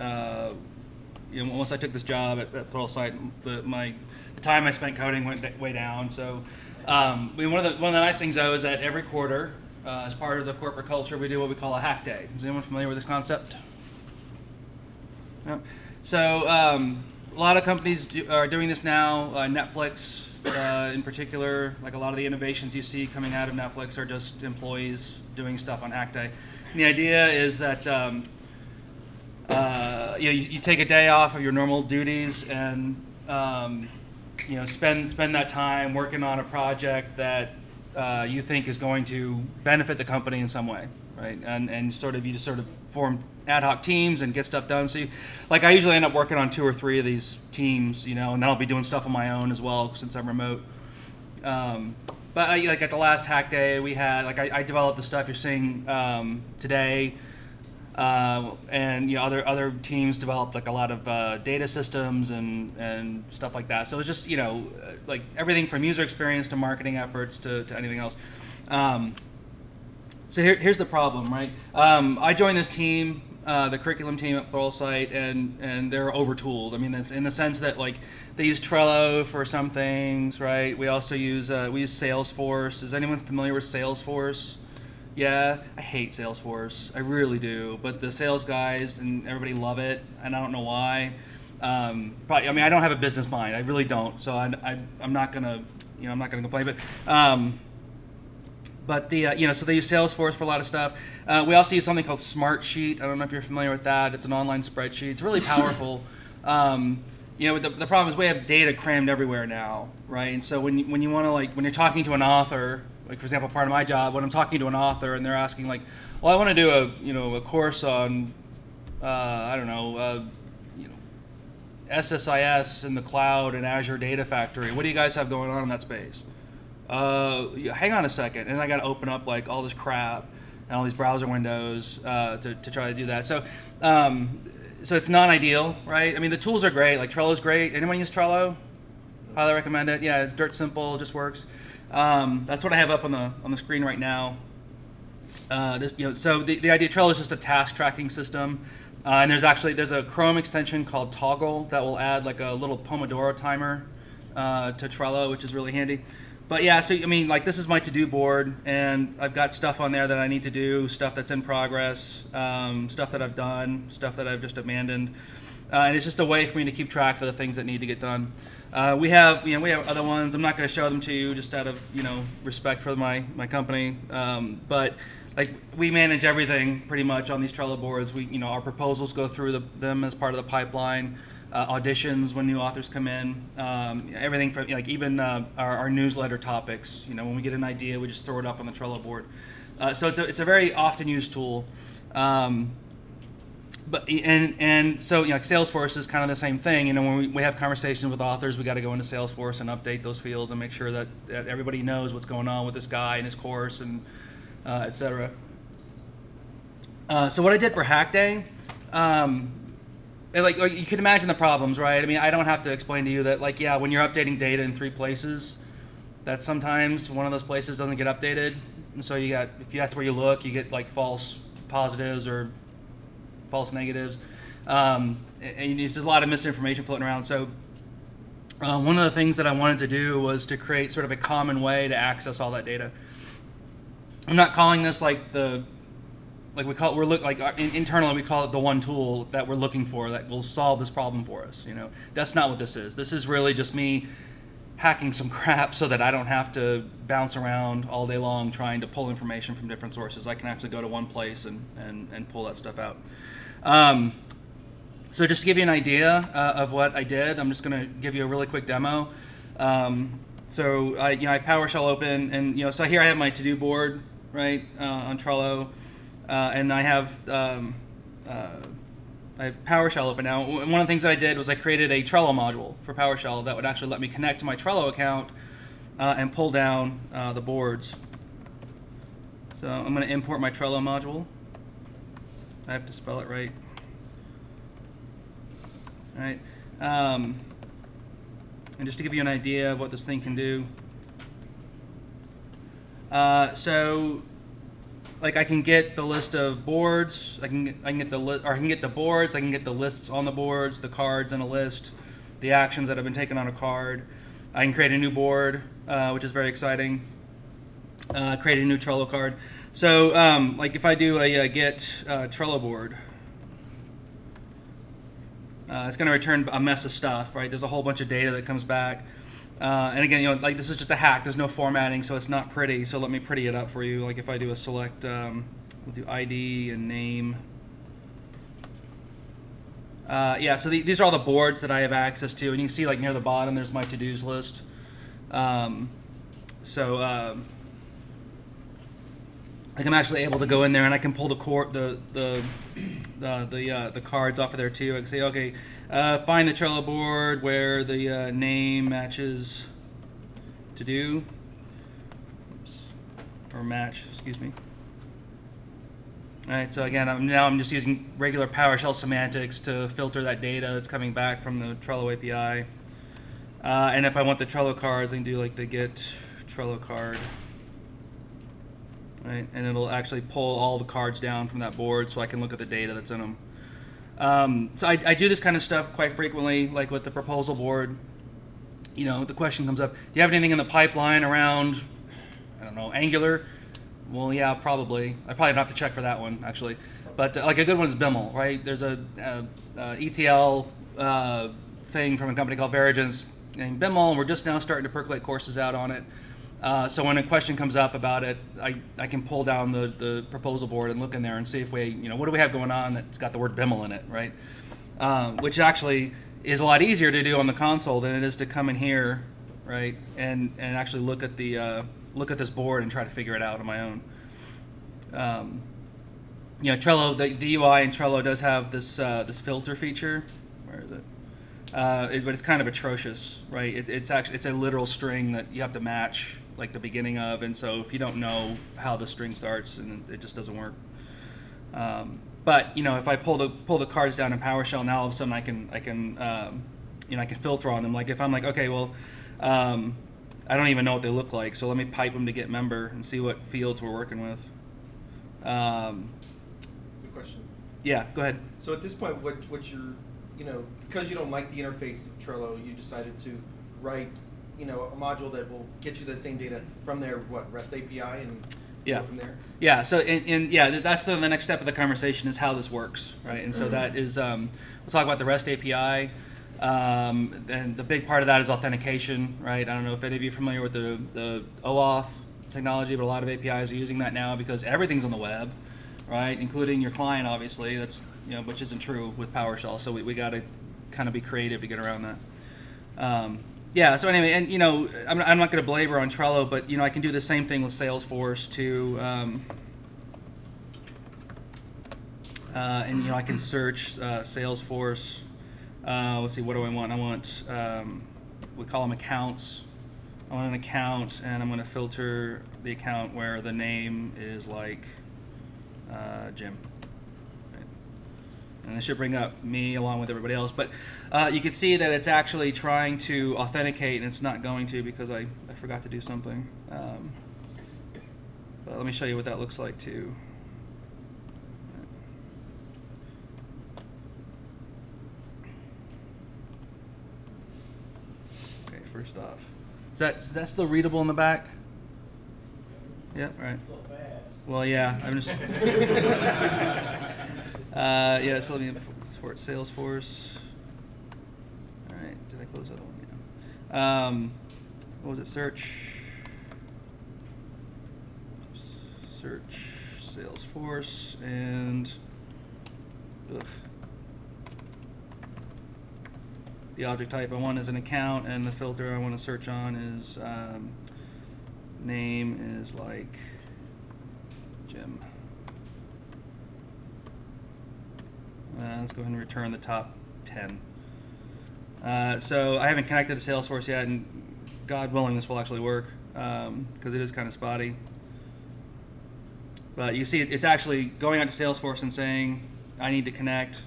uh, you know, once I took this job at, at Pluralsight, the, my time I spent coding went way down. So, um, one of the one of the nice things though is that every quarter, uh, as part of the corporate culture, we do what we call a hack day. Is anyone familiar with this concept? No. So, um, a lot of companies do, are doing this now. Uh, Netflix, uh, in particular, like a lot of the innovations you see coming out of Netflix are just employees doing stuff on Hack Day. And the idea is that um, uh, you, know, you, you take a day off of your normal duties and um, you know spend spend that time working on a project that uh, you think is going to benefit the company in some way, right? And and sort of you just sort of form ad hoc teams and get stuff done. So, you, like I usually end up working on two or three of these teams, you know, and then I'll be doing stuff on my own as well since I'm remote. Um, but I, like at the last hack day, we had like I, I developed the stuff you're seeing um, today, uh, and you know other other teams developed like a lot of uh, data systems and and stuff like that. So it was just you know uh, like everything from user experience to marketing efforts to, to anything else. Um, so here, here's the problem, right? Um, I joined this team, uh, the curriculum team at Pluralsight, and and they're overtooled. I mean, that's in the sense that like they use Trello for some things, right? We also use uh, we use Salesforce. Is anyone familiar with Salesforce? Yeah, I hate Salesforce. I really do. But the sales guys and everybody love it, and I don't know why. Um, probably, I mean, I don't have a business mind. I really don't. So I, I, I'm not gonna, you know, I'm not gonna complain. But um, but the uh, you know so they use Salesforce for a lot of stuff. Uh, we also use something called Smartsheet. I don't know if you're familiar with that. It's an online spreadsheet. It's really powerful. um, you know the, the problem is we have data crammed everywhere now, right? And so when you, when you want to like when you're talking to an author, like for example, part of my job when I'm talking to an author and they're asking like, well, I want to do a you know a course on uh, I don't know. Uh, you know, SSIS in the cloud and Azure Data Factory. What do you guys have going on in that space? uh, hang on a second, and I got to open up like all this crap and all these browser windows uh, to, to try to do that. So, um, so it's not ideal, right? I mean, the tools are great. Like Trello's great. Anyone use Trello? Highly recommend it. Yeah, it's dirt simple, just works. Um, that's what I have up on the on the screen right now. Uh, this, you know, so the, the idea Trello is just a task tracking system. Uh, and there's actually there's a Chrome extension called Toggl that will add like a little Pomodoro timer uh, to Trello, which is really handy but yeah, so I mean, like this is my to-do board, and I've got stuff on there that I need to do, stuff that's in progress, um, stuff that I've done, stuff that I've just abandoned, uh, and it's just a way for me to keep track of the things that need to get done. Uh, we have, you know, we have other ones. I'm not going to show them to you, just out of you know respect for my my company. Um, but like we manage everything pretty much on these Trello boards. We, you know, our proposals go through the, them as part of the pipeline uh, auditions when new authors come in, um, everything from like even uh, our, our, newsletter topics. You know, when we get an idea, we just throw it up on the Trello board. Uh, so it's a, it's a very often used tool. Um, but and and so you know, like Salesforce is kind of the same thing. You know, when we, we have conversations with authors, we got to go into Salesforce and update those fields and make sure that, that everybody knows what's going on with this guy and his course and uh, etc. Uh, so what I did for Hack Day. Um, like, you can imagine the problems, right? I mean, I don't have to explain to you that, like, yeah, when you're updating data in three places, that sometimes one of those places doesn't get updated, and so you got if you that's where you look, you get like false positives or false negatives, um, and there's a lot of misinformation floating around. So. Uh, one of the things that I wanted to do was to create sort of a common way to access all that data. I'm not calling this like the like we call it, we're look like uh, internally we call it the one tool that we're looking for that will solve this problem for us. You know, that's not what this is. This is really just me hacking some crap so that I don't have to bounce around all day long trying to pull information from different sources. I can actually go to one place and and, and pull that stuff out. Um, so just to give you an idea uh, of what I did, I'm just going to give you a really quick demo. Um, so I, you know, I PowerShell open, and you know, so here I have my to-do board, right, uh, on Trello. Uh, and I have um, uh, I have PowerShell open now. One of the things that I did was I created a Trello module for PowerShell that would actually let me connect to my Trello account uh, and pull down uh, the boards. So I'm going to import my Trello module. I have to spell it right. All right. Um, and just to give you an idea of what this thing can do. Uh, so like I can get the list of boards. I can I can get the list, or I can get the boards. I can get the lists on the boards, the cards in a list, the actions that have been taken on a card. I can create a new board, uh, which is very exciting. Uh, create a new Trello card. So, um, like if I do a, uh get uh, Trello board, uh, it's going to return a mess of stuff, right? There's a whole bunch of data that comes back. Uh, and again, you know, like this is just a hack. There's no formatting, so it's not pretty. So let me pretty it up for you. Like if I do a select, um, we'll do ID and name. Uh, yeah, so the, these are all the boards that I have access to, and you can see like near the bottom, there's my to-dos list. Um, so um, like I'm actually able to go in there and I can pull the core, the the the the, uh, the cards off of there too. I can say, okay, uh, find the Trello board where the uh, name matches to do, or match, excuse me. All right, so again, I'm, now I'm just using regular PowerShell semantics to filter that data that's coming back from the Trello API. Uh, and if I want the Trello cards, I can do like the get Trello card. Right, and it'll actually pull all the cards down from that board so I can look at the data that's in them. Um, so I, I do this kind of stuff quite frequently, like with the proposal board. You know, the question comes up: Do you have anything in the pipeline around, I don't know, Angular? Well, yeah, probably. I probably don't have to check for that one actually, but uh, like a good one is Biml, right? There's a, a, a ETL uh, thing from a company called Varigence named Biml, and we're just now starting to percolate courses out on it. Uh, so when a question comes up about it, I, I can pull down the, the proposal board and look in there and see if we, you know, what do we have going on that's got the word Biml in it, right? Um, which actually is a lot easier to do on the console than it is to come in here, right, and and actually look at the uh, look at this board and try to figure it out on my own. Um, you know, Trello, the, the UI in Trello does have this uh, this filter feature. Where is it? Uh, it? But it's kind of atrocious, right? It, it's actually it's a literal string that you have to match like the beginning of, and so if you don't know how the string starts, and it just doesn't work. Um, but you know, if I pull the pull the cards down in PowerShell, now all of a sudden I can I can um, you know I can filter on them. Like if I'm like, okay, well, um, I don't even know what they look like, so let me pipe them to get member and see what fields we're working with. Um, Good question. yeah, go ahead. So at this point, what, what you're, you know, because you don't like the interface of Trello, you decided to write, you know, a module that will get you that same data from their, what, REST API and Yeah. go from there? Yeah. So, and, and yeah, that's the, the next step of the conversation is how this works, right? And so Mm-hmm. that is, um, we'll talk about the REST API. Um, and the big part of that is authentication, right? I don't know if any of you are familiar with the, the OAuth technology, but a lot of APIs are using that now because everything's on the web, right? Including your client, obviously. That's, you know, which isn't true with PowerShell. So we, we got to kind of be creative to get around that. Um, yeah. So anyway, and you know, I'm, I'm not going to belabor on Trello, but you know, I can do the same thing with Salesforce to, um, uh, and you know, I can search uh, Salesforce. Uh, let's see, what do I want? I want, um, we call them accounts. I want an account, and I'm going to filter the account where the name is like uh, Jim. And it should bring up me along with everybody else. But uh, you can see that it's actually trying to authenticate, and it's not going to because I, I forgot to do something. Um, but let me show you what that looks like too. Okay, first off, is that is that still readable in the back? Yep. Right. Well, yeah. I'm just. uh, yeah. So let me support Salesforce. All right. Did I close that one? Yeah. Um, what was it? Search. Search Salesforce and. Ugh. The object type I want is an account, and the filter I want to search on is um, name is like Jim. Uh, let's go ahead and return the top 10. Uh, so I haven't connected to Salesforce yet, and God willing, this will actually work because it is kind of spotty. But you see, it's actually going out to Salesforce and saying, I need to connect.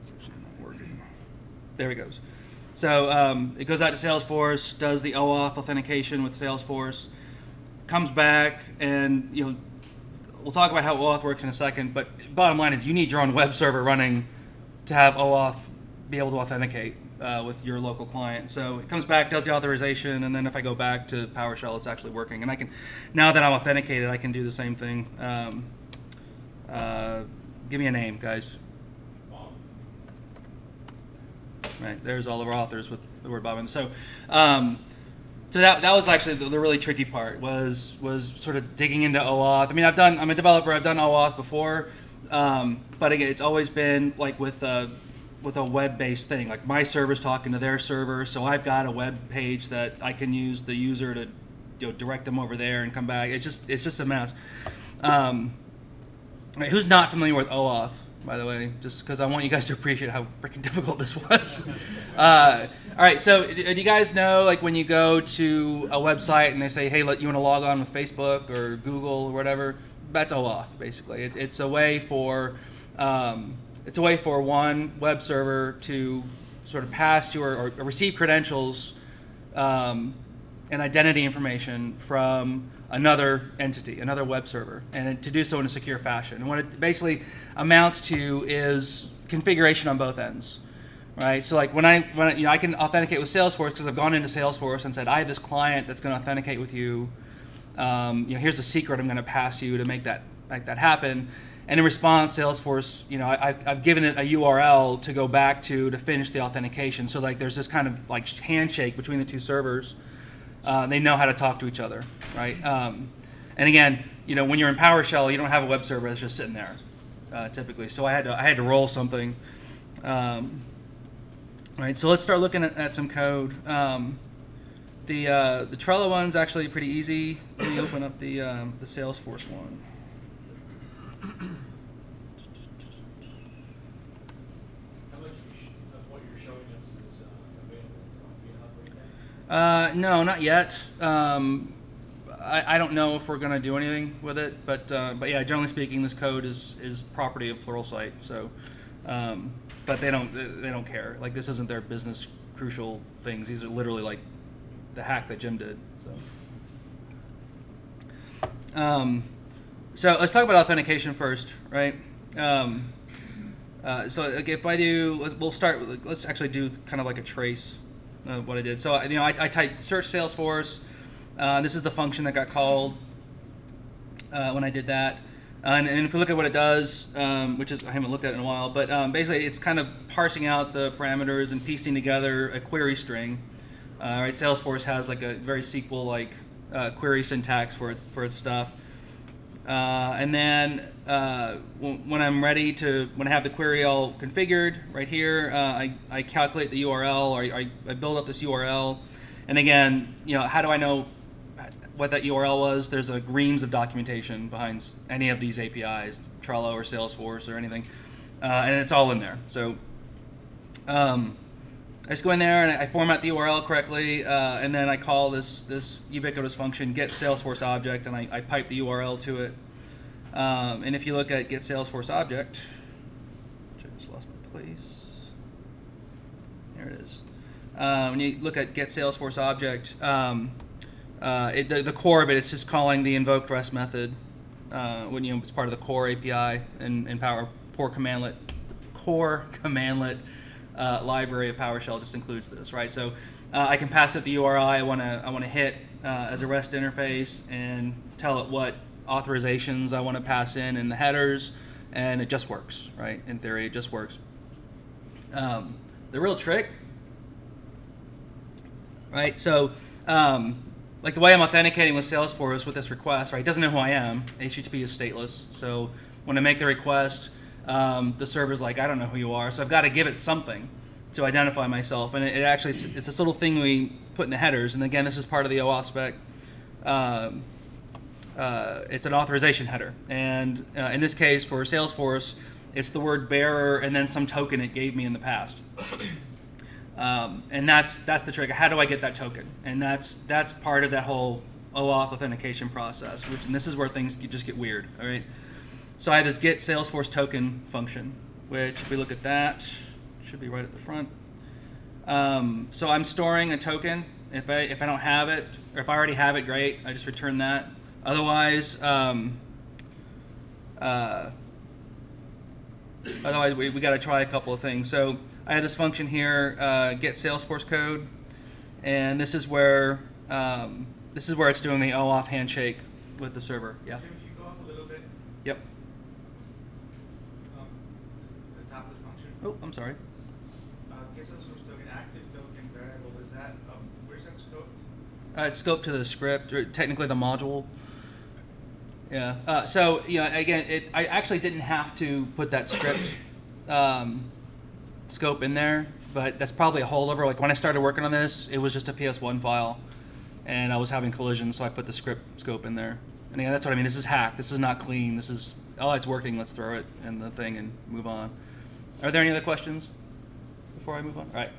It's actually not working. There it goes. So um, it goes out to Salesforce, does the OAuth authentication with Salesforce, comes back, and you know, we'll talk about how OAuth works in a second. But bottom line is, you need your own web server running to have OAuth be able to authenticate uh, with your local client. So it comes back, does the authorization, and then if I go back to PowerShell, it's actually working. And I can, now that I'm authenticated, I can do the same thing. Um, uh, give me a name, guys. Right, there's all of our authors with the word Bob. And so, um, so that, that was actually the, the really tricky part was was sort of digging into OAuth. I mean, I've done I'm a developer. I've done OAuth before, um, but again, it's always been like with a with a web-based thing. Like my server's talking to their server, so I've got a web page that I can use the user to you know, direct them over there and come back. It's just it's just a mess. Um, who's not familiar with OAuth? by the way, just because I want you guys to appreciate how freaking difficult this was. uh, all right, so do you guys know, like, when you go to a website and they say, hey, let you want to log on with Facebook or Google or whatever? That's OAuth, basically. It, it's a way for um, it's a way for one web server to sort of pass your or, or receive credentials um, and identity information from another entity, another web server, and to do so in a secure fashion. And what it basically amounts to is configuration on both ends, right? So like when I when I, you know I can authenticate with Salesforce because I've gone into Salesforce and said I have this client that's going to authenticate with you. Um, you know, here's a secret I'm going to pass you to make that make that happen. And in response, Salesforce, you know, I, I've given it a URL to go back to to finish the authentication. So like there's this kind of like handshake between the two servers. Uh, they know how to talk to each other, right? Um, and again, you know, when you're in PowerShell, you don't have a web server that's just sitting there, uh, typically. So I had to I had to roll something. Um, right. So let's start looking at, at some code. Um, the uh, the Trello one's actually pretty easy. Let me open up the um, the Salesforce one. Uh, no, not yet. Um, I, I don't know if we're going to do anything with it, but uh, but yeah, generally speaking, this code is is property of Pluralsight. So, um, but they don't they don't care. Like this isn't their business crucial things. These are literally like the hack that Jim did. So, um, so let's talk about authentication first, right? Um, uh, so like if I do, we'll start. Let's actually do kind of like a trace of what I did. So you know, I, I typed search Salesforce. Uh, this is the function that got called uh, when I did that. And, and, if we look at what it does, um, which is I haven't looked at in a while, but um, basically it's kind of parsing out the parameters and piecing together a query string. Uh, right, Salesforce has like a very SQL-like uh, query syntax for it, for its stuff. Uh, and then uh, when I'm ready to, when I have the query all configured right here, uh, I, I calculate the URL or I, I build up this URL. And again, you know, how do I know what that URL was? There's a reams of documentation behind any of these APIs, Trello or Salesforce or anything. Uh, and it's all in there. So um, I just go in there and I format the URL correctly, uh, and then I call this this ubiquitous function get Salesforce object, and I, I pipe the URL to it. Um, and if you look at get Salesforce object, which I just lost my place. There it is. Uh, when you look at get Salesforce object, um, uh, it, the, the, core of it, it's just calling the invoke rest method uh, when you know it's part of the core API and, Power Core Commandlet core commandlet uh, library of PowerShell just includes this, right? So uh, I can pass it the URI I want to I want to hit uh, as a REST interface and tell it what authorizations I want to pass in in the headers, and it just works, right? In theory, it just works. Um, the real trick, right? So, um, like the way I'm authenticating with Salesforce with this request, right? It doesn't know who I am. HTTP is stateless. So when I make the request, um, the server's like, I don't know who you are, so I've got to give it something to identify myself. And it, it, actually, it's this little thing we put in the headers. And again, this is part of the OAuth spec. Um, uh, it's an authorization header. And uh, in this case, for Salesforce, it's the word bearer and then some token it gave me in the past. Um, and that's that's the trick. How do I get that token? And that's that's part of that whole OAuth authentication process. Which and this is where things just get weird. All right. So I have this get Salesforce token function, which if we look at that, should be right at the front. Um, so I'm storing a token If I if I don't have it, or if I already have it, great. I just return that. Otherwise, um, uh, otherwise we, we got to try a couple of things. So I have this function here, uh, get Salesforce code, and this is where um, this is where it's doing the OAuth handshake with the server. Yeah. Jim, if you go up a little bit, Yep. um, the top of the function, Oh, I'm sorry. uh, gets us source token, active token, variable, is that, um, where's that scope? Uh, it's scoped to the script, or technically the module. Yeah. Uh, so you know, again, it I actually didn't have to put that script um, scope in there, but that's probably a holdover. Like when I started working on this, it was just a PS1 file, and I was having collisions, so I put the script scope in there. And again, that's what I mean. This is hack. This is not clean. This is oh, it's working. Let's throw it in the thing and move on. Are there any other questions before I move on? All right.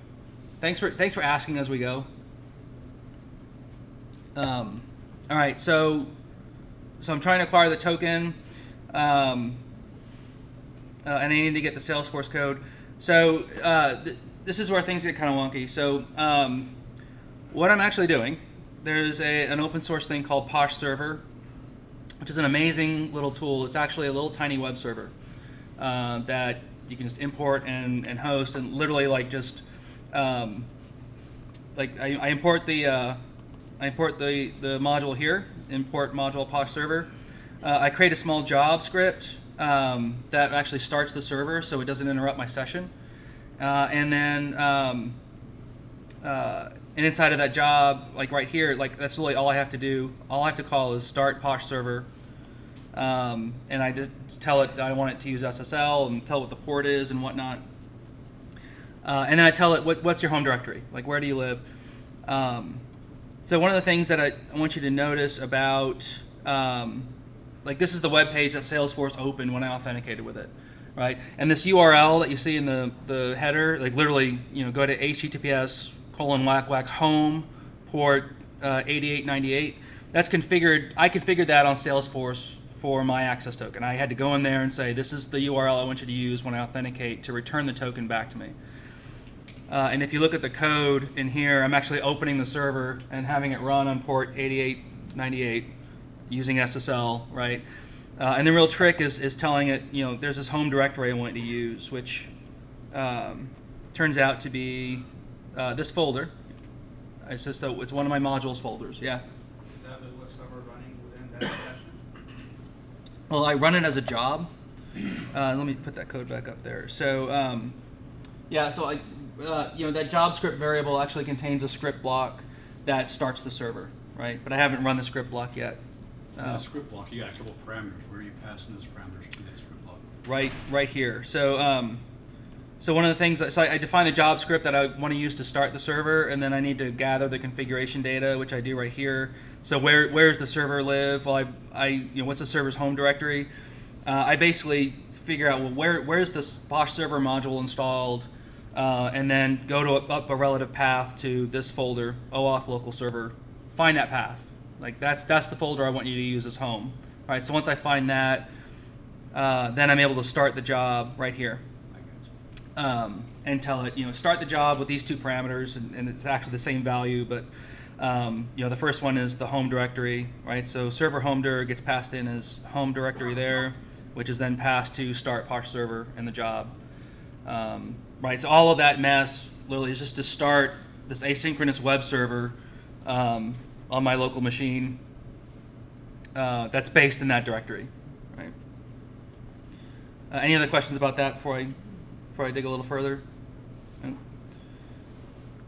Thanks for thanks for asking as we go. Um, all right, so so I'm trying to acquire the token, um, uh, and I need to get the Salesforce code. So uh, th- this is where things get kind of wonky. So um, what I'm actually doing, there's a, an open source thing called Posh Server, which is an amazing little tool. It's actually a little tiny web server uh, that you can just import and, and host, and literally like just um, like I, I import the uh, I import the, the module here, import module Posh server. Uh, I create a small job script um, that actually starts the server so it doesn't interrupt my session. Uh, and then um, uh, and inside of that job, like right here, like that's really all I have to do. All I have to call is start Posh server. Um, and I tell it I want it to use SSL and tell it what the port is and whatnot. Uh, and then I tell it what, what's your home directory, like where do you live. Um, so one of the things that I, I want you to notice about, um, like this is the web page that Salesforce opened when I authenticated with it, right? And this URL that you see in the, the header, like literally, you know, go to https colon whack whack home port uh, 8898. That's configured. I configured that on Salesforce for my access token. I had to go in there and say, this is the URL I want you to use when I authenticate to return the token back to me. Uh, and if you look at the code in here, I'm actually opening the server and having it run on port 8898 using SSL, right? Uh, and the real trick is, is telling it, you know, there's this home directory I want you to use, which um, turns out to be uh, this folder. It's just a, it's one of my modules folders, yeah. Is that the server running within that session? Well, I run it as a job. Uh, let me put that code back up there. So, um, yeah, so I, uh, you know, that job script variable actually contains a script block that starts the server, right? But I haven't run the script block yet. In Uh, the script block, you got a couple of parameters. Where are you passing those parameters to the script block? right, right here. So, um, so one of the things that so I, I define the job script that I want to use to start the server, and then I need to gather the configuration data, which I do right here. So where where's the server live? Well, I, I you know what's the server's home directory? Uh, I basically figure out well where where's this Posh server module installed, uh, and then go to a, up a relative path to this folder, OAuth local server. Find that path. Like that's that's the folder I want you to use as home. All right. So once I find that, uh, then I'm able to start the job right here um, and tell it, you know, start the job with these two parameters, and, and it's actually the same value, but um, you know, the first one is the home directory, right? So server home dir gets passed in as home directory there, which is then passed to start Posh server in the job, um, right? So all of that mess literally is just to start this asynchronous web server um, on my local machine uh, that's based in that directory, right? Uh, any other questions about that before I before I dig a little further?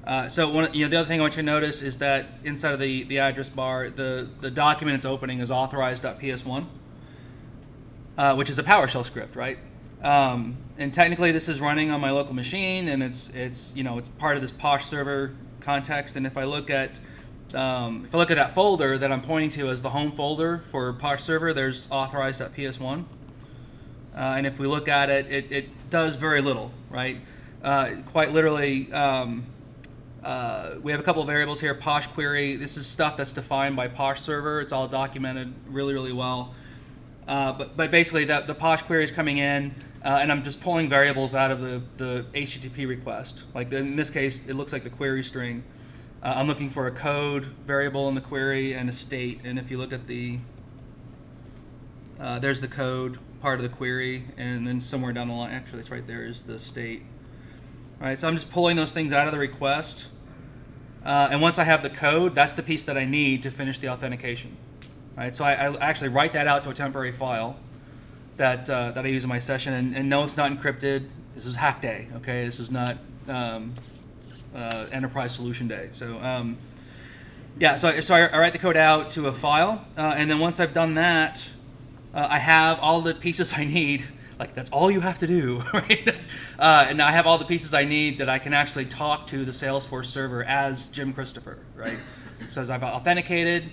Uh, so one, you know, the other thing I want you to notice is that inside of the, the address bar, the, the document it's opening is authorized.ps1, uh, which is a PowerShell script, right? Um, and technically, this is running on my local machine, and it's it's you know it's part of this Posh server context. And if I look at um, if I look at that folder that I'm pointing to as the home folder for Posh server, there's authorized.ps1. Uh, and if we look at it, it, it does very little, right? Uh, quite literally, um, uh, we have a couple of variables here. Posh query. This is stuff that's defined by Posh server. It's all documented really, really well. Uh, but, but basically, that the Posh query is coming in, uh, and I'm just pulling variables out of the, the HTTP request. Like in this case, it looks like the query string. Uh, I'm looking for a code variable in the query and a state. And if you look at the, uh, there's the code part of the query, and then somewhere down the line, actually, it's right there, is the state. All right, so I'm just pulling those things out of the request. Uh, and once I have the code, that's the piece that I need to finish the authentication. All right, so I, I actually write that out to a temporary file that uh, that I use in my session. And, and no, it's not encrypted. This is hack day. Okay, this is not um, uh, enterprise solution day. So um, yeah, so, so I, I write the code out to a file, uh, and then once I've done that, uh, I have all the pieces I need. Like that's all you have to do, right? Uh, and I have all the pieces I need that I can actually talk to the Salesforce server as Jim Christopher, right? so as I've authenticated,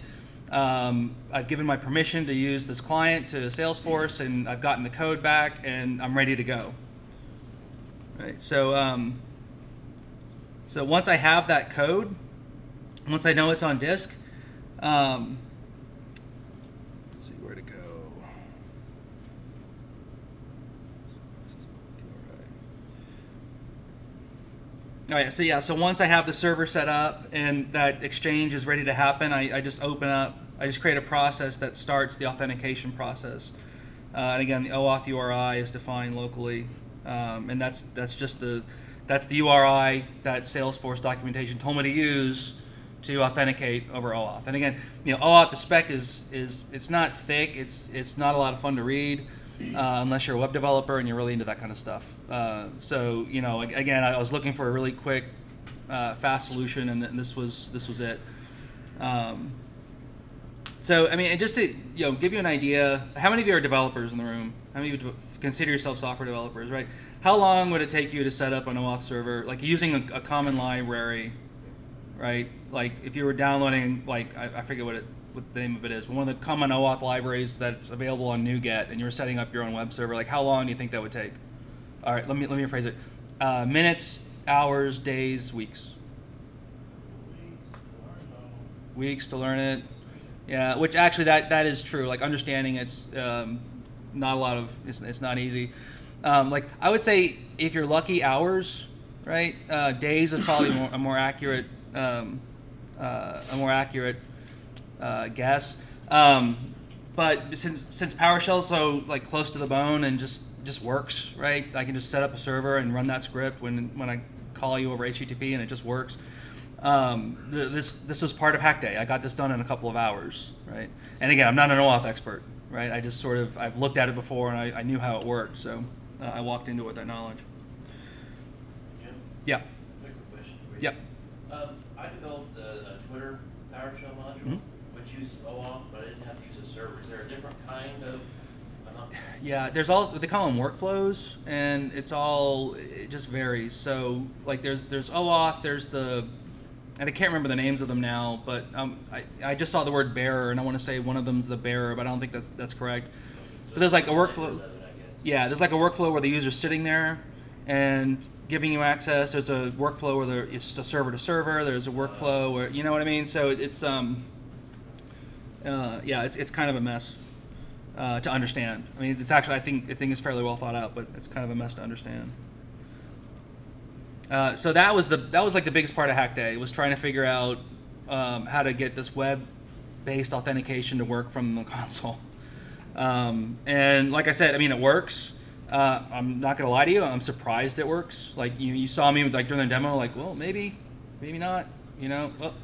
um, I've given my permission to use this client to Salesforce, and I've gotten the code back, and I'm ready to go. Right. So, um, so once I have that code, once I know it's on disk, um, let's see where to go. All right, so yeah, so once I have the server set up and that exchange is ready to happen, I, I just open up, I just create a process that starts the authentication process. Uh, and again, the OAuth URI is defined locally, um, and that's that's just the that's the URI that Salesforce documentation told me to use to authenticate over OAuth. And again, you know, OAuth the spec is is it's not thick. It's it's not a lot of fun to read uh, unless you're a web developer and you're really into that kind of stuff. Uh, so you know, again, I was looking for a really quick, uh, fast solution, and th- this was this was it. Um, so I mean, and just to you know, give you an idea, how many of you are developers in the room? How many of you consider yourself software developers? Right? How long would it take you to set up an OAuth server, like using a, a common library? right? Like if you were downloading, like I, I forget what it what the name of it is, but one of the common OAuth libraries that's available on NuGet, and you were setting up your own web server, like how long do you think that would take? All right, let me let me rephrase it: uh, minutes, hours, days, weeks. Weeks to learn it. Yeah, which actually that that is true. Like understanding it's um, not a lot of it's, it's not easy. Um, like I would say if you're lucky, hours, right? Uh, days is probably more, a more accurate um, uh, a more accurate uh, guess. Um, but since since PowerShell's so like close to the bone and just just works, right? I can just set up a server and run that script when when I call you over HTTP and it just works. Um, th- this this was part of Hack Day. I got this done in a couple of hours, right? And again, I'm not an OAuth expert, right? I just sort of I've looked at it before and I, I knew how it worked, so uh, I walked into it with that knowledge. Yeah. quick question for you. Yep. Um, I developed a, a Twitter PowerShell module, Mhm. which uses OAuth, but I didn't have to use a server. Is there a different kind of? Yeah, there's all they call them workflows, and it's all it just varies. So like there's there's OAuth, there's the and I can't remember the names of them now, but um, I, I just saw the word bearer, and I want to say one of them's the bearer, but I don't think that's that's correct. But there's like a workflow. Yeah, there's like a workflow where the user's sitting there and giving you access. There's a workflow where there, it's a server to server. There's a workflow where you know what I mean. So it's um, uh, yeah, it's it's kind of a mess uh, to understand. I mean, it's actually I think I think it's fairly well thought out, but it's kind of a mess to understand. Uh, so that was the that was like the biggest part of Hack Day was trying to figure out um, how to get this web-based authentication to work from the console. Um, and like I said, I mean it works. Uh, I'm not gonna lie to you. I'm surprised it works. Like you, you saw me like during the demo, like well maybe, maybe not. You know, well,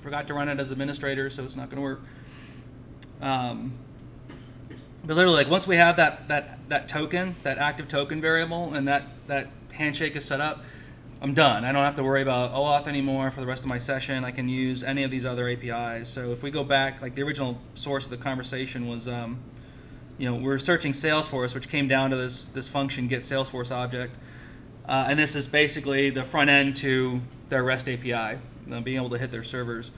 forgot to run it as administrator, so it's not gonna work. Um, but literally, like once we have that that that token, that active token variable, and that that handshake is set up, I'm done. I don't have to worry about OAuth anymore for the rest of my session. I can use any of these other APIs. So if we go back, like the original source of the conversation was, um, you know, we're searching Salesforce, which came down to this this function get Salesforce object, uh, and this is basically the front end to their REST API, being able to hit their servers.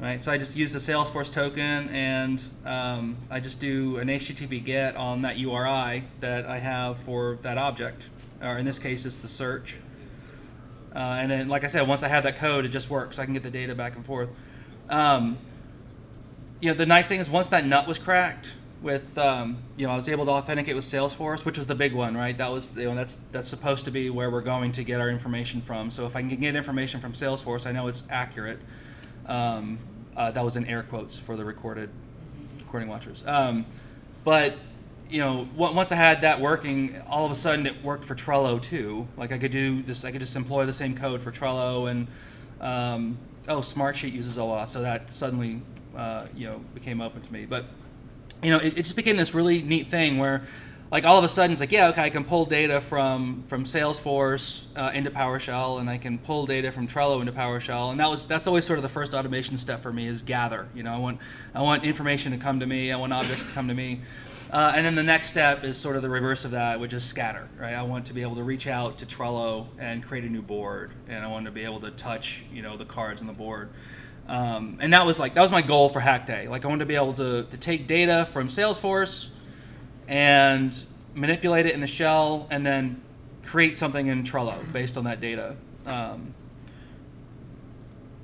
Right, so I just use the Salesforce token, and um, I just do an HTTP GET on that URI that I have for that object, or in this case, it's the search. Uh, and then, like I said, once I have that code, it just works. I can get the data back and forth. Um, you know, the nice thing is once that nut was cracked, with um, you know I was able to authenticate with Salesforce, which was the big one, right? That was you know that's that's supposed to be where we're going to get our information from. So if I can get information from Salesforce, I know it's accurate. Um, uh, that was in air quotes for the recorded recording watchers. Um, but you know, on- once I had that working, all of a sudden it worked for Trello too. Like I could do this, I could just employ the same code for Trello, and um, oh, Smartsheet uses OAuth, so that suddenly uh, you know became open to me. But you know, it, it just became this really neat thing where, like, all of a sudden it's like, yeah, okay, I can pull data from from Salesforce uh, into PowerShell, and I can pull data from Trello into PowerShell, and that was that's always sort of the first automation step for me is gather. You know, I want I want information to come to me, I want objects to come to me. Uh, and then the next step is sort of the reverse of that, which is scatter, right? I want to be able to reach out to Trello and create a new board, and I want to be able to touch, you know, the cards on the board. Um, and that was like that was my goal for Hack Day. Like I wanted to be able to, to take data from Salesforce and manipulate it in the shell, and then create something in Trello based on that data. Um,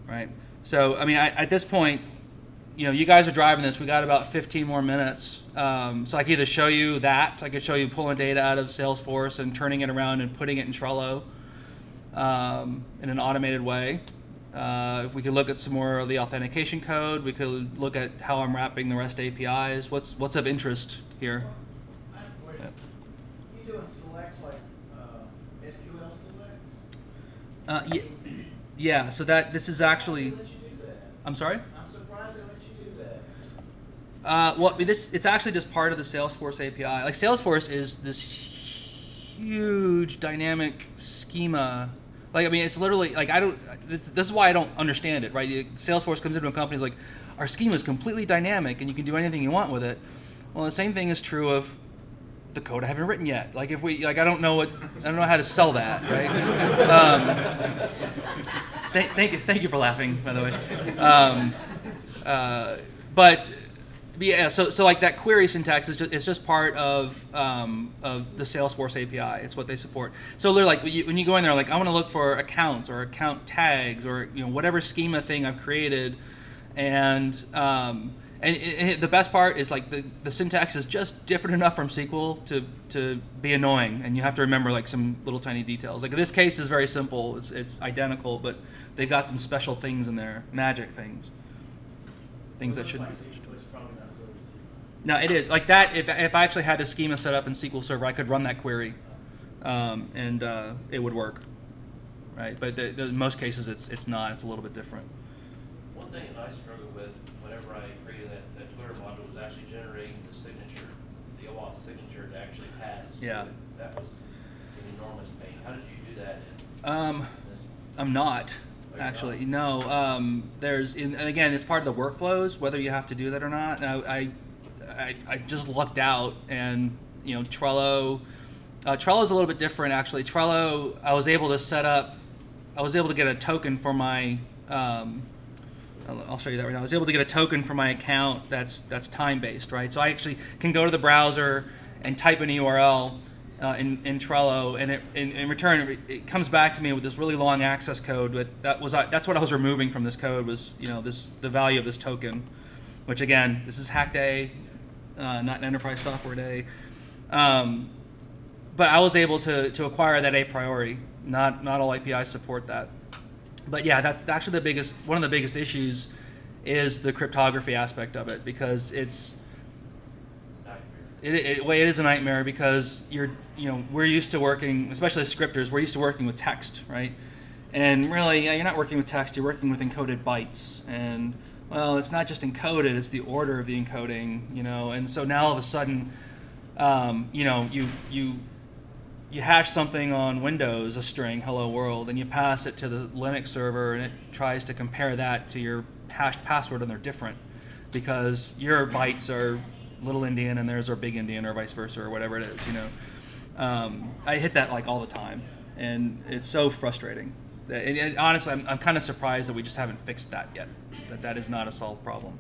right. So I mean, I, at this point, you know, you guys are driving this. We got about 15 more minutes. Um, so I could either show you that, I could show you pulling data out of Salesforce and turning it around and putting it in Trello um, in an automated way. Uh, we could look at some more of the authentication code. We could look at how I'm wrapping the REST APIs. What's what's of interest here? I have a question. You doing selects like uh, SQL selects? Uh, yeah, yeah. So that this is actually. They let you do that. I'm sorry. I'm surprised they let you do that. Uh, well, this it's actually just part of the Salesforce API. Like Salesforce is this huge dynamic schema. Like I mean, it's literally like I don't. This is why I don't understand it. Right? Salesforce comes into a company like our schema is completely dynamic and you can do anything you want with it. Well, the same thing is true of the code I haven't written yet. Like if we like I don't know what I don't know how to sell that. Right? Um, th- thank you, thank you for laughing. By the way. Um, uh, but yeah, so, so like that query syntax is just, it's just part of, um, of the Salesforce API. It's what they support. So they're like, when you, when you go in there, like, I want to look for accounts or account tags or, you know, whatever schema thing I've created. And, um, and it, it- the best part is like the, the syntax is just different enough from SQL to, to be annoying. And you have to remember like some little tiny details. Like this case is very simple. It's, it's identical, but they've got some special things in there, magic things. Things that shouldn't be. No, it is like that. If, if I actually had a schema set up in SQL Server, I could run that query, um, and uh, it would work, right? But the, the, in most cases, it's it's not. It's a little bit different. One thing that I struggled with whenever I created that, that Twitter module was actually generating the signature, the OAuth signature to actually pass. Yeah. That was an enormous pain. How did you do that Um. I'm not Oh, actually. not? No. Um, there's in, and again, it's part of the workflows whether you have to do that or not. I, I, I, I just lucked out, and you know, Trello. Uh, Trello is a little bit different actually. Trello, I was able to set up. I was able to get a token for my. Um, I'll show you that right now. I was able to get a token for my account that's that's time based, right? So I actually can go to the browser and type an URL uh, in, in Trello, and it, in, in return it, it comes back to me with this really long access code. But that was that's what I was removing from this code was you know this the value of this token, which again this is Hack Day, uh, not an Enterprise Software Day. Um, but I was able to, to acquire that a priori. Not not all APIs support that but yeah, that's actually the biggest one of the biggest issues is the cryptography aspect of it because it's it, it, well, it is a nightmare because you're you know we're used to working especially as scripters we're used to working with text right and really yeah, you're not working with text you're working with encoded bytes and well it's not just encoded it's the order of the encoding you know and so now all of a sudden um, you know you you you hash something on Windows, a string "Hello World," and you pass it to the Linux server, and it tries to compare that to your hashed password, and they're different because your bytes are little endian and theirs are big endian, or vice versa, or whatever it is. You know, um, I hit that like all the time, and it's so frustrating. And, and honestly, I'm, I'm kind of surprised that we just haven't fixed that yet. That that is not a solved problem.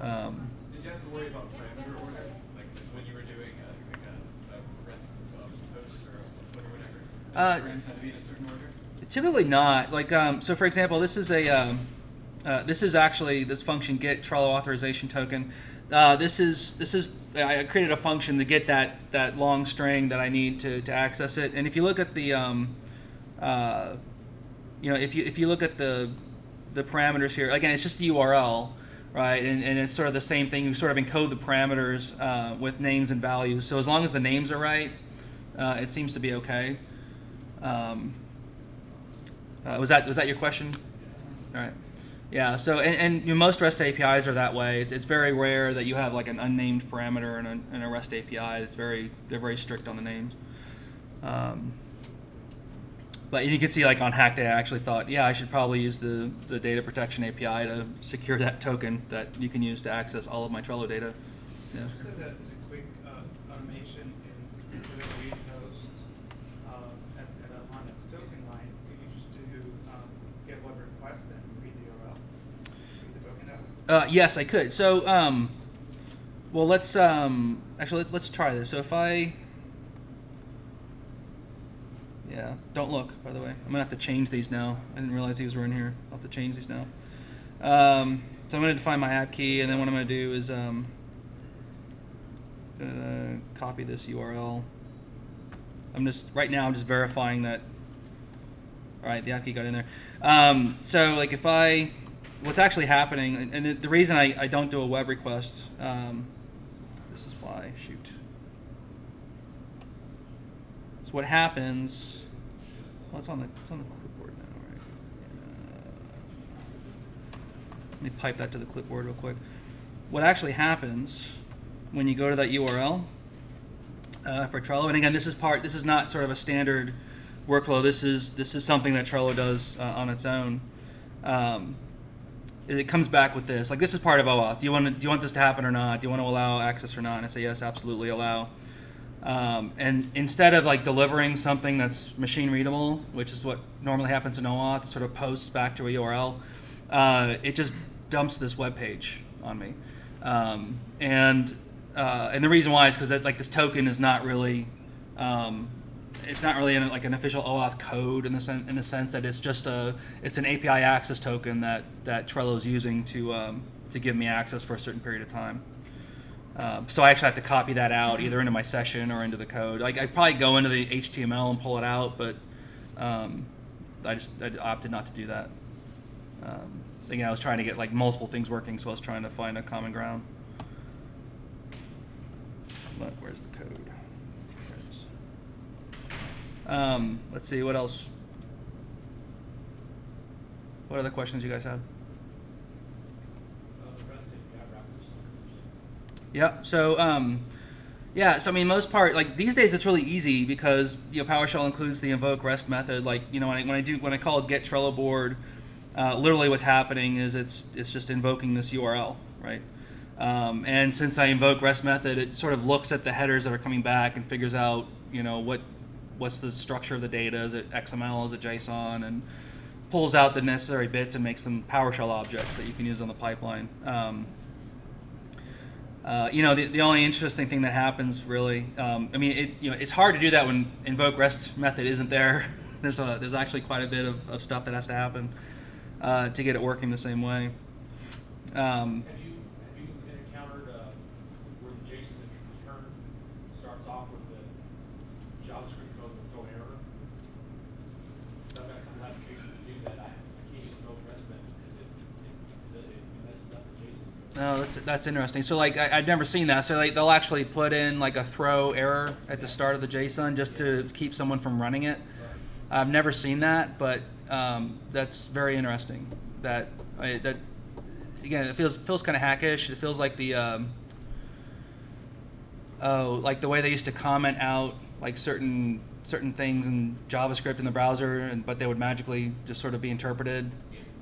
Um, Did you have to worry about parameter order, like when you were doing uh, like a, a REST post or a foot or whatever? Uh, had to be in a certain order. Typically not. Like, um, so for example, this is a, um, uh, this is actually this function get Trello authorization token. uh, this is this is I created a function to get that that long string that I need to, to access it. And if you look at the um, uh, you know if you if you look at the the parameters here again, it's just the URL, right? And, and it's sort of the same thing. You sort of encode the parameters uh, with names and values. So as long as the names are right, uh, it seems to be okay. Um, uh, was that was that your question? All right. Yeah. So and, and you know, most REST APIs are that way. It's, it's very rare that you have like an unnamed parameter in a, in a REST API. It's very they're very strict on the names. Um, but you can see like on Hackday, I actually thought, yeah, I should probably use the, the data protection API to secure that token that you can use to access all of my Trello data. Yeah. Just as a, as a quick uh, automation, in read host uh, at, at a, on its token line, could you just do um, get web request and read the URL? Read the token way? Uh, yes, I could. So, um, well, let's um, actually let, let's try this. So if I, yeah, don't look. By the way, I'm gonna have to change these now. I didn't realize these were in here. I'll have to change these now. Um, so I'm gonna define my app key, and then what I'm gonna do is um, gonna copy this URL. I'm just right now. I'm just verifying that all right, the app key got in there. Um, so like if I, what's actually happening, and, and the, the reason I, I don't do a web request, um, this is why, shoot. So what happens, well it's on the, it's on the clipboard now, right? Uh, let me pipe that to the clipboard real quick. What actually happens when you go to that URL, uh, for Trello. And again, this is part. This is not sort of a standard workflow. This is this is something that Trello does uh, on its own. Um, it comes back with this. Like this is part of OAuth. Do you want to, do you want this to happen or not? Do you want to allow access or not? And I say yes, absolutely allow. Um, and instead of like delivering something that's machine readable, which is what normally happens in OAuth, sort of posts back to a URL. Uh, it just dumps this web page on me. Um, and uh, and the reason why is because like this token is not really um, it's not really in, like an official OAuth code in the sen- in the sense that it's just a it's an API access token that that Trello is using to um, to give me access for a certain period of time. Uh, so I actually have to copy that out either into my session or into the code. Like I probably go into the HTML and pull it out, but um, I just I opted not to do that. Um, again, I was trying to get like multiple things working, so I was trying to find a common ground. But where's the code? Um, let's see what else. What other questions you guys have? Uh, the REST API wrappers. Yep. So, um, yeah. So I mean, most part, like these days, it's really easy because you know PowerShell includes the invoke REST method. Like you know, when I, when I do when I call get Trello board, uh, literally what's happening is it's it's just invoking this URL, right? Um, and since I invoke REST method, it sort of looks at the headers that are coming back and figures out you know what what's the structure of the data. Is it XML? Is it JSON? And pulls out the necessary bits and makes them PowerShell objects that you can use on the pipeline. Um, uh, you know, the, the only interesting thing that happens really, um, I mean, it, you know, it's hard to do that when invoke REST method isn't there. There's a, there's actually quite a bit of, of stuff that has to happen uh, to get it working the same way. Um, Have you, have you encountered, uh, where the JSON that you return starts off with the JavaScript code with no error? So I've got a couple applications to do that, I, I can't use no REST method because it, it, it messes up the JSON. code. Oh, that's that's interesting. So like I, I've never seen that. So like they'll actually put in like a throw error at the start of the JSON just to keep someone from running it. I've never seen that, but um, that's very interesting. That I, that again, it feels feels kind of hackish. It feels like the um, oh, like the way they used to comment out like certain certain things in JavaScript in the browser, and but they would magically just sort of be interpreted.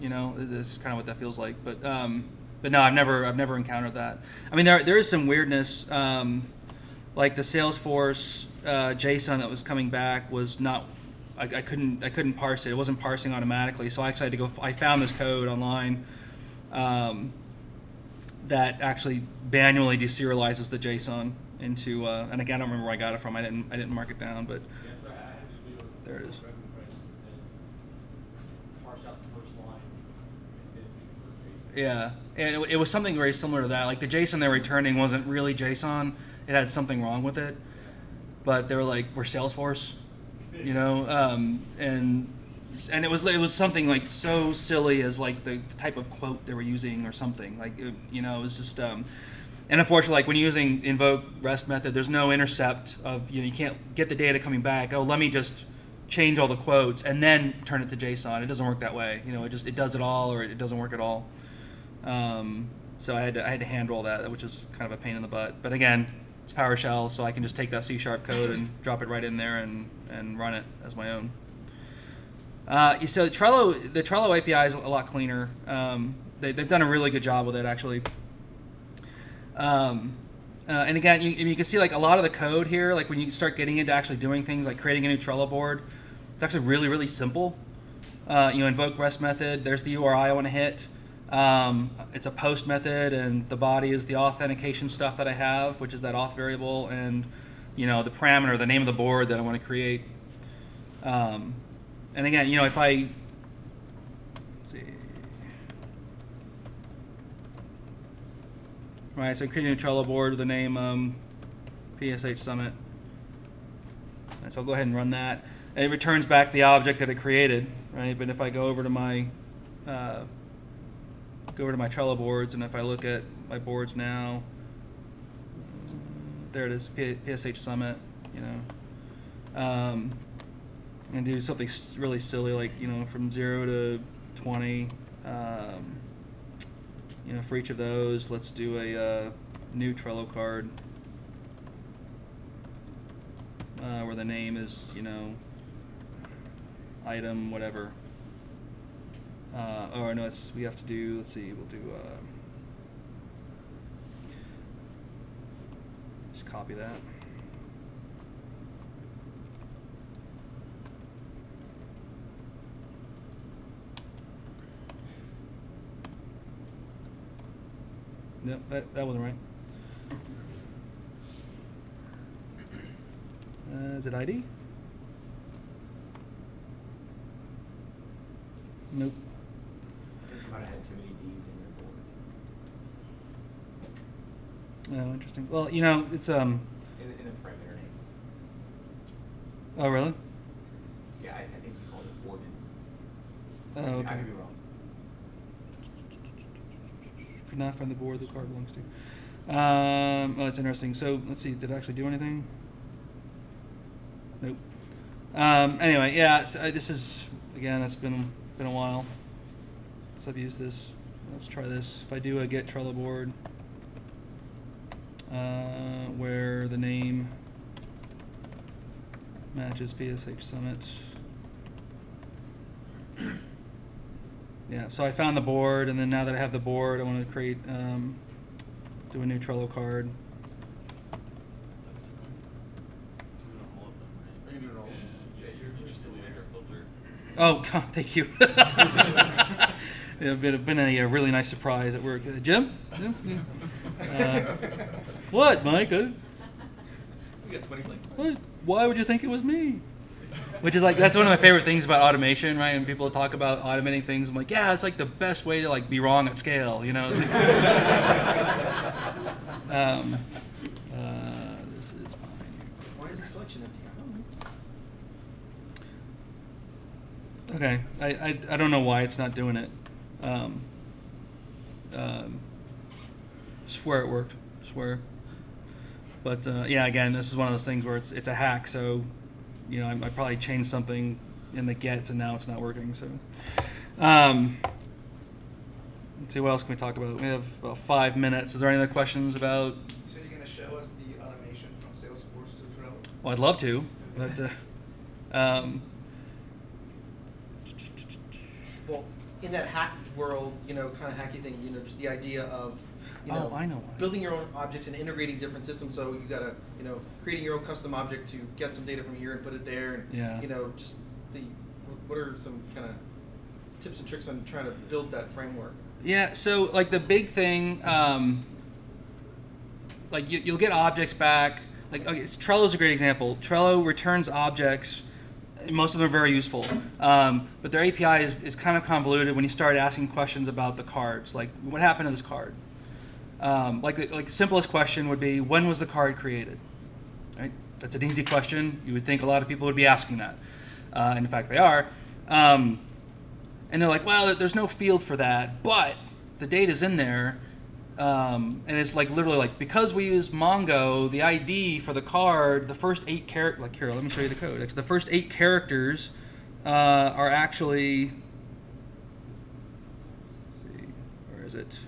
You know, this is kind of what that feels like. But um, but no, I've never I've never encountered that. I mean, there there is some weirdness. Um, like the Salesforce uh, JSON that was coming back was not. I, I couldn't I couldn't parse it. It wasn't parsing automatically. So I actually had to go. I found this code online. Um, that actually manually deserializes the JSON into, uh, and again, I don't remember where I got it from. I didn't, I didn't mark it down, but Yeah, so I I had to do it. There it is. Web request and then parse out the first line and then do the first Yeah, and it, it was something very similar to that. Like the JSON they're returning wasn't really JSON; it had something wrong with it. But they were like, "We're Salesforce," you know, um, and and it was it was something like so silly as like the type of quote they were using or something. Like it, you know, it was just. Um, and unfortunately, like when you're using invoke REST method, there's no intercept of you know you can't get the data coming back. Oh, let me just change all the quotes and then turn it to JSON. It doesn't work that way. You know, it just it does it all or it doesn't work at all. Um, so I had to I had to handle all that, which is kind of a pain in the butt. But again, it's PowerShell, so I can just take that C sharp code and drop it right in there and and run it as my own. Uh, so Trello, the Trello API is a lot cleaner. Um, they, they've done a really good job with it, actually. Um, uh, and again, you, you can see like a lot of the code here, like when you start getting into actually doing things like creating a new Trello board, it's actually really, really simple. Uh, you invoke REST method. There's the URI I want to hit. Um, it's a post method, and the body is the authentication stuff that I have, which is that auth variable, and you know the parameter, the name of the board that I want to create. Um, and again, you know, if I see, right, so I'm creating a Trello board with the name um, PSH Summit. And so I'll go ahead and run that. And it returns back the object that it created, right? But if I go over to my uh, go over to my Trello boards, and if I look at my boards now, there it is, P- PSH Summit, you know, um, and do something really silly like you know from zero to twenty. Um, you know, for each of those, let's do a uh, new Trello card uh, where the name is you know item whatever. Uh, oh no, it's we have to do. Let's see, we'll do. Uh, just copy that. Yep, that that wasn't right. Uh, is it ID? Nope. You might have had too many Ds in your board. Oh, interesting. Well, you know, it's um. In, in the parameter name. Oh, really? Yeah, I, I think you called it boarded. Oh, okay. I could be wrong. Could not find the board the card belongs to. Um, oh, that's interesting. So let's see. Did it actually do anything? Nope. Um, anyway, yeah. So, uh, this is again. It's been been a while since I've used this. Let's try this. If I do a get Trello board, uh, where the name matches PSH Summit. Yeah, so I found the board, and then now that I have the board, I want to create, um, do a new Trello card. Are you doing? Oh, God, thank you. It's been, been a, uh really nice surprise at work. Uh, Jim? Jim? Yeah. Uh, what, Mike? Uh, We got twenty blank. what? Why would you think it was me? Which is like that's one of my favorite things about automation, right? And people talk about automating things. I'm like, yeah, it's like the best way to like be wrong at scale, you know. It's like- um, uh, this is mine. Why is this collection empty? I don't know. Okay, I, I, I don't know why it's not doing it. Um, um, swear it worked. Swear. But uh, yeah, again, this is one of those things where it's it's a hack. So, you know, I, I probably changed something in the gets, and now it's not working. So, um, let's see what else can we talk about. We have about five minutes. Is there any other questions about? So you're gonna show us the automation from Salesforce to Trello? Well, I'd love to, but uh, um, Well, in that hack world, you know, kind of hacky thing, you know, just the idea of, you know, Oh, I know why. building your own objects and integrating different systems. So you gotta, you know, creating your own custom object to get some data from here and put it there, and Yeah. you know, just the what are some kind of tips and tricks on trying to build that framework? Yeah, so like the big thing, um, like you, you'll get objects back. Like okay, Trello's a great example. Trello returns objects most of them are very useful. Um, but their API is, is kind of convoluted when you start asking questions about the cards, like what happened to this card. Um, like, like the simplest question would be, when was the card created? Right? That's an easy question. You would think a lot of people would be asking that, uh, and in fact they are. Um, and they're like, well, there's no field for that, but the data's in there. Um, and it's like literally like because we use Mongo, the ID for the card, the first eight characters. Like here, let me show you the code. Actually, the first eight characters uh, are actually. See, where is it?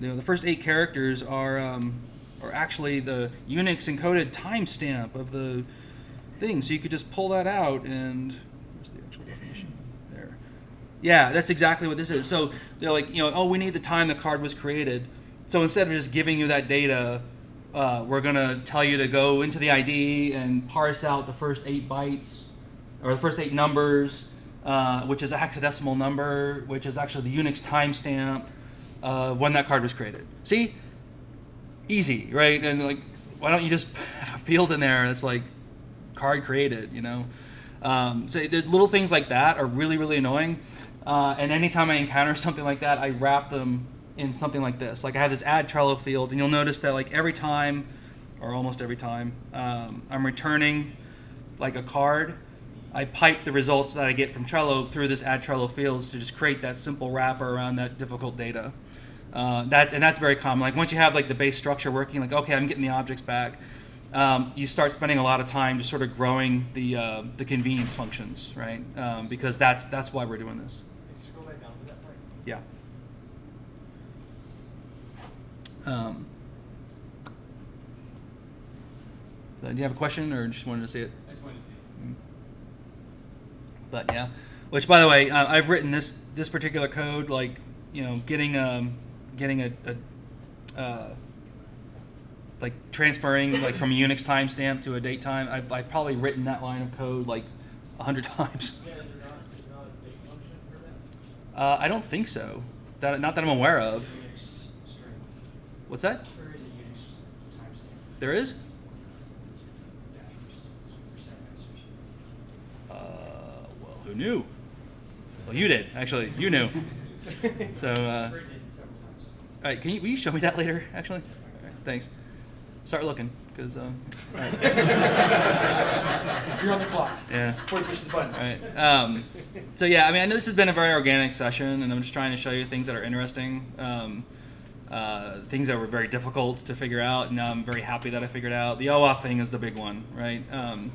You know, the first eight characters are um, are actually the Unix encoded timestamp of the thing. So you could just pull that out and where's the actual definition? There. Yeah, that's exactly what this is. So they're like, you know, oh, we need the time the card was created. So instead of just giving you that data, uh, we're gonna tell you to go into the ID and parse out the first eight bytes or the first eight numbers, uh, which is a hexadecimal number, which is actually the Unix timestamp of when that card was created. See, easy, right? And like, why don't you just have a field in there that's like card created, you know? Um, so there's little things like that are really, really annoying. Uh, and anytime I encounter something like that, I wrap them in something like this. Like I have this add Trello field, and you'll notice that like every time, or almost every time, um, I'm returning like a card, I pipe the results that I get from Trello through this add Trello fields to just create that simple wrapper around that difficult data. Uh, that and that's very common. Like once you have like the base structure working, like okay, I'm getting the objects back. Um, you start spending a lot of time just sort of growing the uh, the convenience functions, right? Um, because that's that's why we're doing this. Just go back down to that part. Yeah. Um, so do you have a question, or just wanted to see it? I just wanted to see. But yeah, which by the way, uh, I've written this this particular code like you know getting um getting a, a uh, like transferring like from a Unix timestamp to a date time. I've I've probably written that line of code like a hundred times. Yeah, is there not, is there not a date function for that? Uh, I don't think so. That not that I'm aware of. What's that? There is a Unix timestamp. There is. It's dashes for seconds or something. Uh, well, who knew? Well, you did actually. You knew. So, uh, I've written it several times. All right, can you will you show me that later? Actually, all right, thanks. Start looking, because um, right. You're on the clock. yeah. Before you push the button. All right. Um, so yeah, I mean, I know this has been a very organic session, and I'm just trying to show you things that are interesting, um, uh, things that were very difficult to figure out, and I'm very happy that I figured out. The OAuth thing is the big one, right? Um,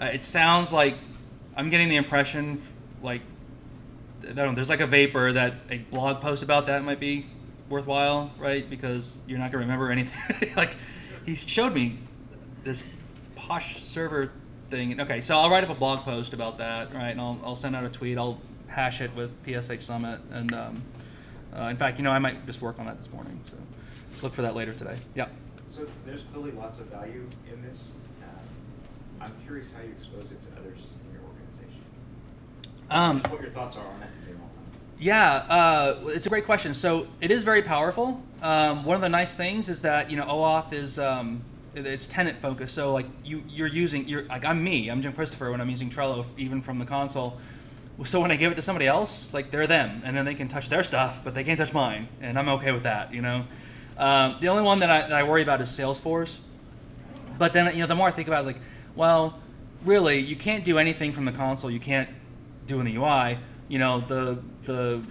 uh, it sounds like I'm getting the impression, like, I don't know, there's like a vapor that a blog post about that might be worthwhile, right? Because you're not going to remember anything. like, he showed me this posh server thing. Okay, so I'll write up a blog post about that, right? And I'll, I'll send out a tweet. I'll hash it with PSH Summit. And um, uh, in fact, you know, I might just work on that this morning. So look for that later today. Yeah. So there's clearly lots of value in this. Um, I'm curious how you expose it to others in your organization. Um, Just what your thoughts are on it. Yeah, uh, it's a great question. So it is very powerful. Um, one of the nice things is that you know OAuth is um, it- it's tenant focused. So like you you're using you're like I'm me. I'm Jim Christopher when I'm using Trello even from the console. So when I give it to somebody else, like they're them, and then they can touch their stuff, but they can't touch mine, and I'm okay with that. You know, um, the only one that I, that I worry about is Salesforce. But then you know, the more I think about it, like, well, really, you can't do anything from the console. You can't do in the UI. You know, the the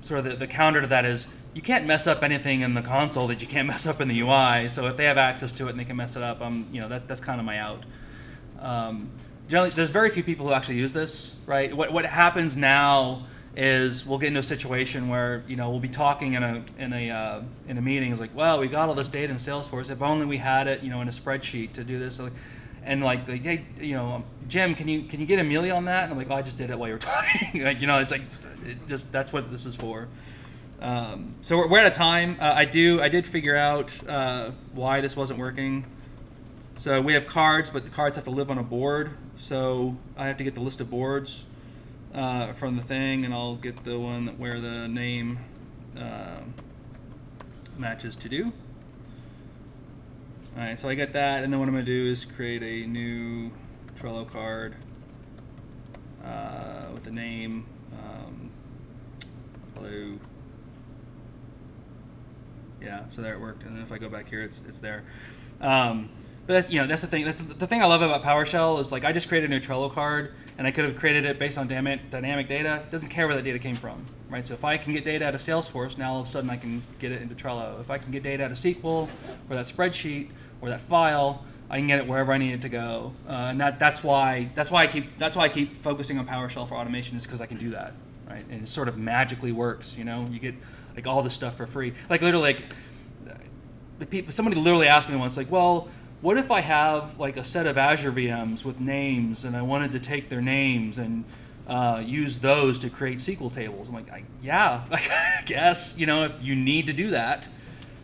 sort of the, the counter to that is you can't mess up anything in the console that you can't mess up in the UI. So if they have access to it and they can mess it up, I'm you know that's that's kind of my out. Um, generally, there's very few people who actually use this, right? What what happens now is we'll get into a situation where you know we'll be talking in a in a uh, in a meeting. It's like, well, we got all this data in Salesforce. If only we had it, you know, in a spreadsheet to do this. Like, and like, like, hey, you know, Jim, can you can you get Amelia on that? And I'm like, oh, I just did it while you were talking. like, you know, it's like, it just that's what this is for. Um, so we're, we're out of time. Uh, I do I did figure out uh, why this wasn't working. So we have cards, but the cards have to live on a board. So I have to get the list of boards uh, from the thing, and I'll get the one where the name uh, matches to do. All right, so I get that, and then what I'm gonna do is create a new Trello card uh, with a name. Um, hello. Yeah, so there it worked, and then if I go back here, it's it's there. Um, but that's you know that's the thing. That's the, the thing I love about PowerShell is like I just created a new Trello card, and I could have created it based on dynamic dynamic data. It doesn't care where that data came from, right? So if I can get data out of Salesforce, now all of a sudden I can get it into Trello. If I can get data out of SQL or that spreadsheet or that file, I can get it wherever I need it to go. Uh, and that that's why that's why I keep that's why I keep focusing on PowerShell for automation is because I can do that, right? And it sort of magically works. You know, you get like all this stuff for free. Like literally, like the people, somebody literally asked me once, like, well, what if I have like a set of Azure VMs with names, and I wanted to take their names and uh, use those to create SQL tables? I'm like, I, yeah, I guess you know if you need to do that,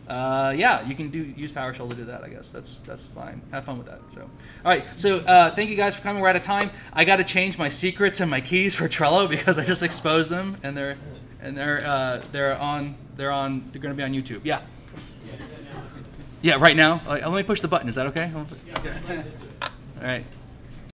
uh, yeah, you can do use PowerShell to do that. I guess that's that's fine. Have fun with that. So, all right. So uh, thank you guys for coming. We're out of time. I got to change my secrets and my keys for Trello because I just exposed them, and they're and they're uh, they're on they're on they're going to be on YouTube. Yeah. Yeah, right now. Uh, let me push the button. Is that okay? All right.